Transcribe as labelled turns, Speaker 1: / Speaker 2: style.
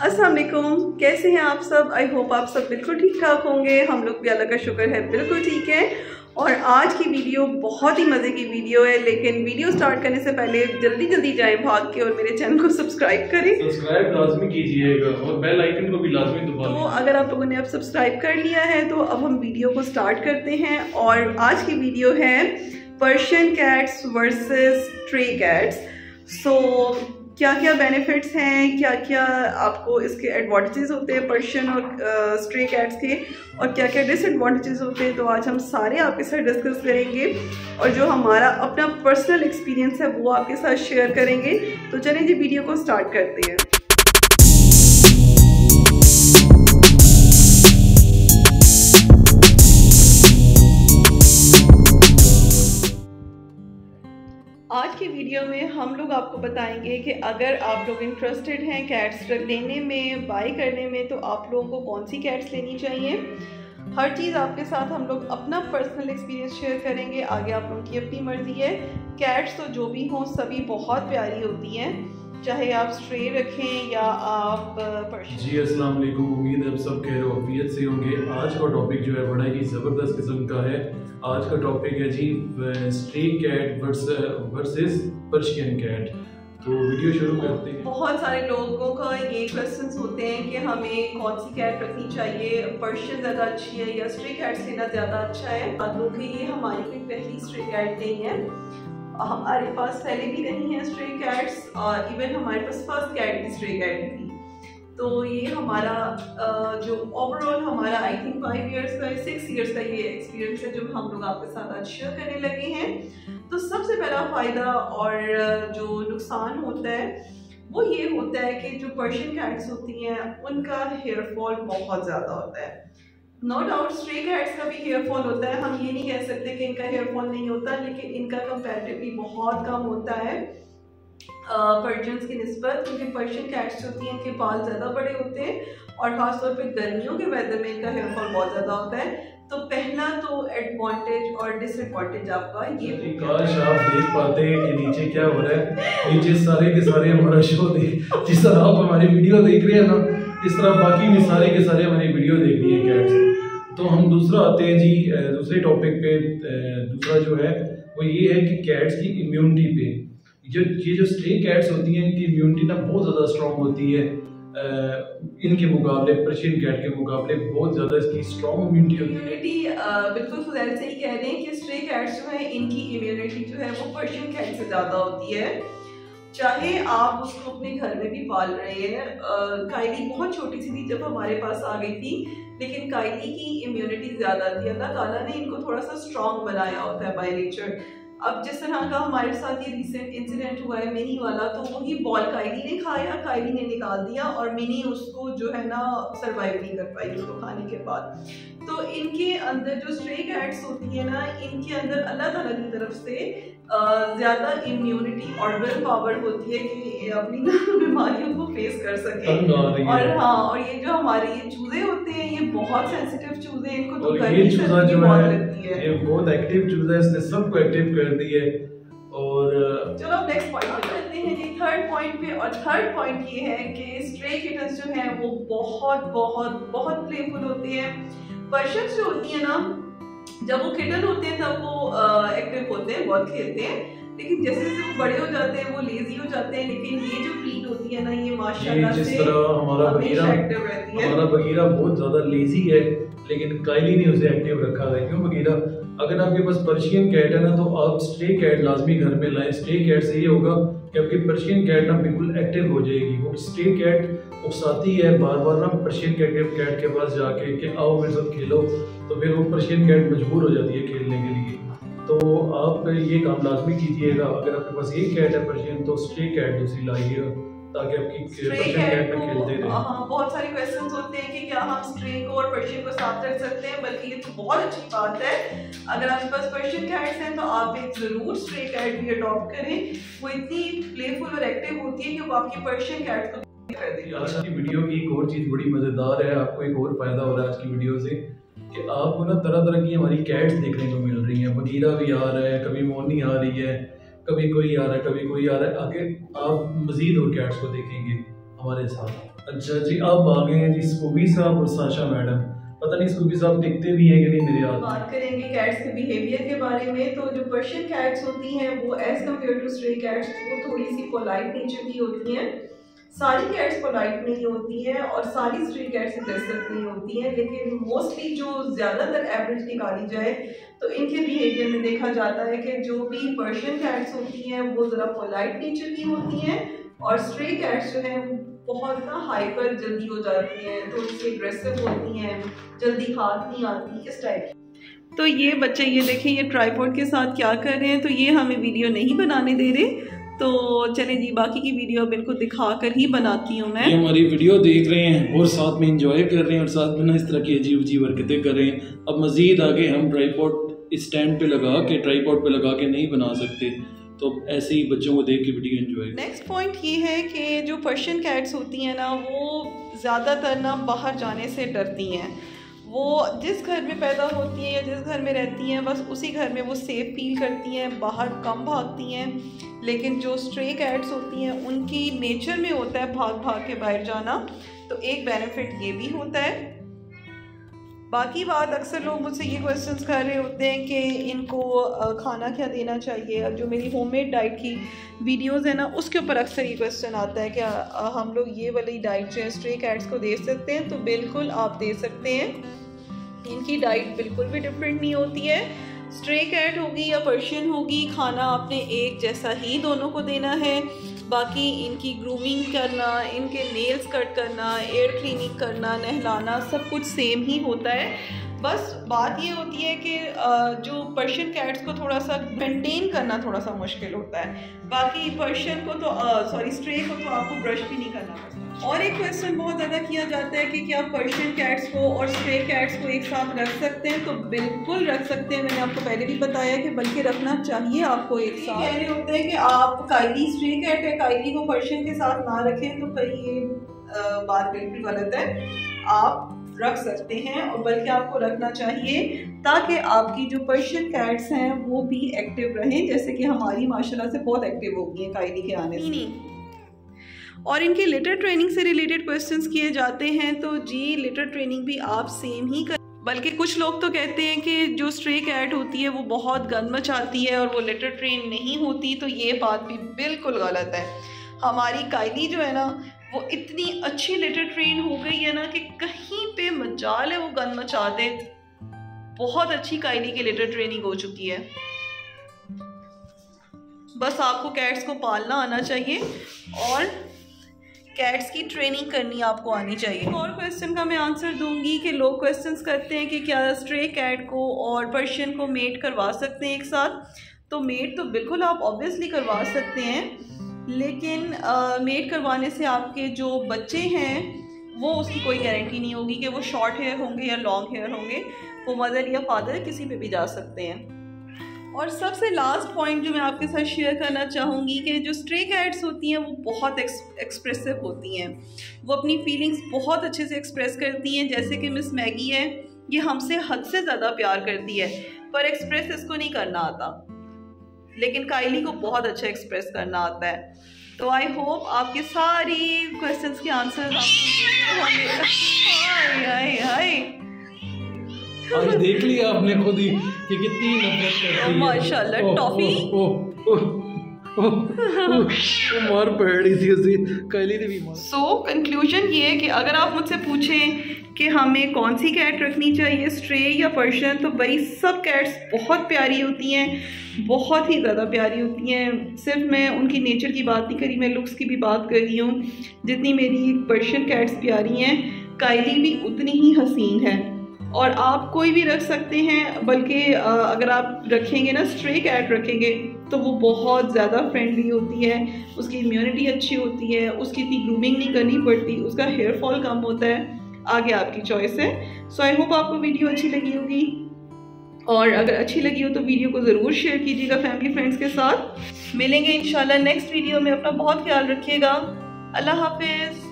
Speaker 1: अस्सलाम वालेकुम कैसे हैं आप सब? आई होप आप सब बिल्कुल ठीक ठाक होंगे। हम लोग भी अल्लाह का शुक्र है बिल्कुल ठीक है। और आज की वीडियो बहुत ही मज़े की वीडियो है लेकिन वीडियो स्टार्ट करने से पहले जल्दी जल्दी जाएँ भाग के और मेरे चैनल को सब्सक्राइब करें।
Speaker 2: सब्सक्राइब लाजमी कीजिएगा और बेल आइकन को भी लाजमी दबा
Speaker 1: तो अगर आप लोगों ने अब सब्सक्राइब कर लिया है तो अब हम वीडियो को स्टार्ट करते हैं। और आज की वीडियो है Persian cats versus stray cats so क्या क्या बेनिफिट्स हैं? क्या क्या आपको इसके एडवांटेजेस होते हैं पर्शियन और स्ट्रे कैट्स के? और क्या क्या डिसएडवांटेजेस होते हैं? तो आज हम सारे आपके साथ डिस्कस करेंगे। और जो हमारा अपना पर्सनल एक्सपीरियंस है, वो आपके साथ शेयर करेंगे। तो चलें जी वीडियो को स्टार्ट करते हैं। आज की वीडियो में हम लोग आपको बताएँगे कि अगर आप लोग इंटरेस्टेड हैं कैट्स लेने में बाई करने में तो आप लोगों को कौन सी कैट्स लेनी चाहिए? हर चीज़ आपके साथ हम लोग अपना पर्सनल एक्सपीरियंस शेयर करेंगे। आगे आप लोगों की अपनी मर्ज़ी है। कैट्स तो जो भी हों, सभी बहुत प्यारी होती हैं। चाहे आप स्ट्रे रखें या आप
Speaker 2: जी अस्सलाम वालेकुम। उम्मीद है आप सब खैर वफियत से होंगे। आज का टॉपिक जो है बड़ा ही ज़बरदस्त किस्म का है। आज का टॉपिक है जी stray cat versus Persian cat तो वीडियो शुरू करते हैं।
Speaker 1: बहुत सारे लोगों का ये क्वेश्चंस होते हैं कि हमें कौन सी कैट रखनी चाहिए। पर्शियन ज़्यादा अच्छी है या स्ट्रे कैट लेना ज़्यादा अच्छा है? लोगों लिए हमारी कोई पहली स्ट्रे कैट नहीं है। हमारे पास पहले भी नहीं है स्ट्रे कैट्स और इवन हमारे पास फ़र्स्ट कैट भी स्ट्रे कैट थी। तो ये हमारा जो ओवरऑल हमारा आई थिंक फाइव इयर्स का सिक्स इयर्स का ये एक्सपीरियंस है जो हम लोग आपके साथ आज शेयर करने लगे हैं। तो सबसे पहला फ़ायदा और जो नुकसान होता है, वो ये होता है कि जो पर्शियन कैट्स होती हैं, उनका हेयर फॉल बहुत ज़्यादा होता है। नो डाउट स्ट्रे कैट्स का भी हेयर फॉल होता है। हम ये नहीं कह सकते कि इनका हेयर फॉल नहीं होता लेकिन इनका कंपेरेटिवली बहुत कम होता है। पर्जन्स की नस्बत क्योंकि पर्शियन कैट्स होती हैं इनके बाल ज़्यादा बड़े होते हैं और ख़ासतौर पे गर्मियों के वेदर में इनका हेयर फॉल बहुत ज़्यादा होता है। तो पहला तो एडवांटेज और डिसएडवांटेज आपका ये
Speaker 2: काश आप देख पाते हैं कि नीचे क्या हो रहा है। नीचे सारे के सारे हमारा शो देख जिस तरह आप हमारी वीडियो देख रहे हैं ना इस तरह बाकी भी सारे के सारे हमारी वीडियो देख है कैट्स तो हम दूसरा आते हैं जी दूसरे टॉपिक पे दूसरा जो है, वो ये है कि कैट्स की इम्यूनिटी पे। जो, ये जो स्ट्रे कैट्स होती हैं, इनकी इम्यूनिटी ना बहुत ज़्यादा स्ट्रॉन्ग होती है। इनके मुकाबले पर्शियन कैट के मुकाबले बहुत ज़्यादा इसकी स्ट्रॉन्ग इम्यूनिटी होती है।
Speaker 1: इम्यूनिटी बिल्कुल फुजैल से ही कह रहे हैं कि स्ट्रे कैट्स जो है, इनकी इम्यूनिटी जो है, वो पर्शियन कैट से ज़्यादा होती है। चाहे आप उसको अपने घर में भी पाल रहे हैं कायली बहुत छोटी सी थी जब हमारे पास आ गई थी, लेकिन कायली की इम्यूनिटी ज़्यादा थी अल्लाह ताला ने इनको थोड़ा सा स्ट्रॉन्ग बनाया होता है बाय नेचर अब जिस तरह का हमारे साथ ये रिसेंट इंसिडेंट हुआ है, मिनी वाला तो वही बॉल कायली ने खाया कायली ने निकाल दिया और मिनी उसको जो है ना सर्वाइव नहीं कर पाई, उसको खाने के बाद। तो इनके अंदर जो स्ट्रे कैट्स होती है ना इनके अंदर अल्लाह ताला की तरफ़ से ज़्यादा इम्यूनिटी और विल पावर होती है कि ये अपनी बीमारियों को फेस कर सके। और हाँ। और ये जो हमारे ये चूजे होते हैं ये बहुत सेंसिटिव चूजे इनको तो
Speaker 2: ये चूजा जो है ये बहुत एक्टिव चूजा है इसने सबको एक्टिव कर दी है। और
Speaker 1: चलो नेक्स्ट पॉइंट पे चलते हैं जी। थर्ड पॉइंट पे और थर्ड पॉइंट ये है कि स्ट्रे किटन्स जो हैं वो बहुत बहुत बहुत प्लेफुल होती हैं। पर्शियंस जो होती है ना जब वो किटन होते हैं तब वो एक्टिव होते हैं बहुत खेलते हैं। लेकिन जैसे जैसे वो बड़े हो जाते हैं वो लेजी हो जाते हैं लेकिन ये जो ब्रीड होती है ना ये माशाल्लाह
Speaker 2: जिस तरह हमारा बगीरा हमारा बगीरा बहुत ज़्यादा लेजी है लेकिन कायली ने उसे एक्टिव रखा है। क्यों बगीरा? अगर आपके पास पर्शियन कैट है ना तो आप स्ट्रे कैट लाजमी घर में लाएँ। स्ट्रे कैट से ये होगा कि आपकी पर्शियन कैट ना बिल्कुल एक्टिव हो जाएगी। वो स्ट्रे कैट उकसाती है बार बार ना पर्शियन कैट के कैट के पास जाके कि आओ मेरे साथ खेलो तो फिर वो पर्शियन कैट मजबूर हो जाती है खेलने के लिए। तो आप ये काम लाजमी कीजिएगा अगर आपके पास एक कैट है पर्शियन तो स्ट्रे कैट दूसरी लाइएगा ताकि आपकी पर्शियन कैट में खेलते रहे।
Speaker 1: हाँ बहुत सारे क्वेश्चंस होते हैं कि क्या हम स्ट्रे को और पर्शियन को साथ रख सकते हैं बल्कि ये तो बहुत अच्छी बात है। अगर आपके पास पर्शियन कैट्स हैं तो आप एक ज़रूर स्ट्रे कैट भी अडॉप्ट करें। वो इतनी प्लेफुल और एक्टिव होती है कि वो आपकी पर्शियन कैट को
Speaker 2: आज की वीडियो की एक और चीज़ बड़ी मज़ेदार है, आपको एक और फ़ायदा हो रहा है आज की वीडियो से, कि आपको ना तरह तरह की हमारी कैट्स देखने को मिल रही हैं। बगीरा भी आ रहा है, कभी मोनी आ रही है, कभी कोई आ रहा है, कभी कोई आ रहा है। आगे आप मज़ीद और कैट्स को देखेंगे हमारे साथ। अच्छा जी, अब आ गए हैं जी स्कूबी साहब और साशा मैडम। पता नहीं स्कूबी साहब दिखते भी हैं कि नहीं मेरे
Speaker 1: याद? बात करेंगे कैट्स के बिहेवियर के बारे में तो जो पर्शियन कैट्स होती हैं, वो as compare to stray cats वो थोड़ी सी पोलाइट नेचर की होती हैं। सारी कैट्स पोलाइट नहीं होती हैं और सारी स्ट्रीट कैट्स अग्रेसिव नहीं होती हैं, लेकिन मोस्टली जो ज़्यादातर एवरेज निकाली जाए तो इनके बिहेवियर में देखा जाता है कि जो भी पर्शियन कैट्स होती हैं, वो ज़रा पोलाइट नेचर की होती हैं और स्ट्रे कैट्स जो हैं, बहुत ना हाइपर जल्दी हो जाती हैं, थोड़ी सी एग्रेसिव होती हैं, जल्दी हाथ नहीं आती, इस टाइप तो ये बच्चे, ये देखें, ये ट्राईपोर्ट के साथ क्या कर रहे हैं? तो ये हमें वीडियो नहीं बनाने दे रहे तो चले जी बाकी की वीडियो अब इनको दिखा कर ही बनाती हूँ मैं।
Speaker 2: हमारी वीडियो देख रहे हैं और साथ में इंजॉय कर रहे हैं और साथ में ना इस तरह की अजीब अजीब हरकतें कर रहे हैं। अब मजीद आगे हम ट्राईपोर्ट स्टैंड पे लगा के ट्राईपोर्ट पे लगा के नहीं बना सकते। तो ऐसे ही बच्चों को देख के वीडियो एंजॉय
Speaker 1: नेक्स्ट पॉइंट ये है कि जो पर्शियन कैट्स होती हैं ना वो ज़्यादातर ना बाहर जाने से डरती हैं। वो जिस घर में पैदा होती हैं या जिस घर में रहती हैं, बस उसी घर में वो सेफ़ फील करती हैं, बाहर कम भागती हैं। लेकिन जो स्ट्रे कैट्स होती हैं, उनकी नेचर में होता है भाग भाग के बाहर जाना। तो एक बेनिफिट ये भी होता है। बाकी बात अक्सर लोग मुझसे ये क्वेश्चंस कर रहे होते हैं कि इनको खाना क्या देना चाहिए? अब जो मेरी होममेड डाइट की वीडियोस है ना, उसके ऊपर अक्सर ये क्वेश्चन आता है कि हम लोग ये वाली डाइट जो है स्ट्रे कैट्स को दे सकते हैं? तो बिल्कुल आप दे सकते हैं। इनकी डाइट बिल्कुल भी डिफरेंट नहीं होती है। स्ट्रे कैट होगी या पर्शियन होगी, खाना आपने एक जैसा ही दोनों को देना है। बाकी इनकी ग्रूमिंग करना, इनके नेल्स कट करना एयर क्लीनिंग करना, नहलाना, सब कुछ सेम ही होता है। बस बात ये होती है कि जो पर्शियन कैट्स को थोड़ा सा मेंटेन करना थोड़ा सा मुश्किल होता है। बाकी पर्शियन को तो सॉरी स्ट्रे को तो आपको ब्रश भी नहीं करना पड़ता और एक क्वेश्चन बहुत ज़्यादा किया जाता है कि क्या पर्शियन कैट्स को और स्ट्रे कैट्स को एक साथ रख सकते हैं? तो बिल्कुल रख सकते हैं। मैंने आपको पहले भी बताया कि बल्कि रखना चाहिए आपको एक साथ। कह रहे होते हैं कि आप काइली स्ट्रे कैट है काइली को पर्शियन के साथ ना रखें तो कहीं ये बात बिल्कुल गलत है। आप रख सकते हैं और बल्कि आपको रखना चाहिए ताकि आपकी जो पर्शियन कैट्स हैं वो भी एक्टिव रहें। जैसे कि हमारी माशाल्लाह से बहुत एक्टिव हो गई हैं कायली के आने से। और इनके लेटर ट्रेनिंग से रिलेटेड क्वेश्चंस किए जाते हैं तो जी लेटर ट्रेनिंग भी आप सेम ही कर, बल्कि कुछ लोग तो कहते हैं कि जो स्ट्रे कैट होती है, वो बहुत गंद मचाती है और वो लेटर ट्रेन नहीं होती तो ये बात भी बिल्कुल गलत है। हमारी कायदी जो है ना, वो इतनी अच्छी लेटर ट्रेन हो गई है ना कि कहीं पे मजाल है वो गंद मचा दे। बहुत अच्छी कायदी की लेटर ट्रेनिंग हो चुकी है। बस आपको कैट्स को पालना आना चाहिए और कैट्स की ट्रेनिंग करनी आपको आनी चाहिए। और क्वेश्चन का मैं आंसर दूँगी कि लोग क्वेश्चंस करते हैं कि क्या स्ट्रे कैट को और पर्शियन को मेट करवा सकते हैं एक साथ। तो मेट तो बिल्कुल आप ऑब्वियसली करवा सकते हैं लेकिन आ, मेट करवाने से आपके जो बच्चे हैं वो उसकी कोई गारंटी नहीं होगी कि वो शॉर्ट हेयर होंगे या लॉन्ग हेयर होंगे। वो मदर या फादर किसी पे भी जा सकते हैं। और सबसे लास्ट पॉइंट जो मैं आपके साथ शेयर करना चाहूँगी कि जो स्ट्रे कैट्स होती हैं, वो बहुत एक्सप्रेसिव होती हैं। वो अपनी फीलिंग्स बहुत अच्छे से एक्सप्रेस करती हैं। जैसे कि मिस मैगी है, ये हमसे हद से ज़्यादा प्यार करती है, पर एक्सप्रेस इसको नहीं करना आता। लेकिन काइली को बहुत अच्छा एक्सप्रेस करना आता है। तो आई होप आपके सारी क्वेश्चंस के आंसर हाय हाय।
Speaker 2: आज देख लिया आपने खुद ही कि कितनी नफरत करती है।
Speaker 1: माशाल्लाह टॉफी?
Speaker 2: मार पड़ थी उसे। कैली ने भी मार।
Speaker 1: सो कंक्लूजन ये है कि अगर आप मुझसे पूछें कि हमें कौन सी कैट रखनी चाहिए स्ट्रे या पर्शियन तो भाई सब कैट्स बहुत प्यारी होती हैं बहुत ही ज़्यादा प्यारी होती हैं। सिर्फ़ मैं उनकी नेचर की बात नहीं करी मैं लुक्स की भी बात कर रही हूँ। जितनी मेरी पर्शियन कैट्स प्यारी हैं कायली भी उतनी ही हसीन है। और आप कोई भी रख सकते हैं, बल्कि अगर आप रखेंगे ना स्ट्रे कैट रखेंगे तो वो बहुत ज़्यादा फ्रेंडली होती है, उसकी इम्यूनिटी अच्छी होती है, उसकी इतनी ग्रूमिंग नहीं करनी पड़ती, उसका हेयर फॉल कम होता है, आगे आपकी चॉइस है। सो आई होप आपको वीडियो अच्छी लगी होगी, और अगर अच्छी लगी हो तो वीडियो को ज़रूर शेयर कीजिएगा फैमिली फ्रेंड्स के साथ। मिलेंगे इंशाल्लाह नेक्स्ट वीडियो में, अपना बहुत ख्याल रखिएगा। अल्लाह हाफिज़।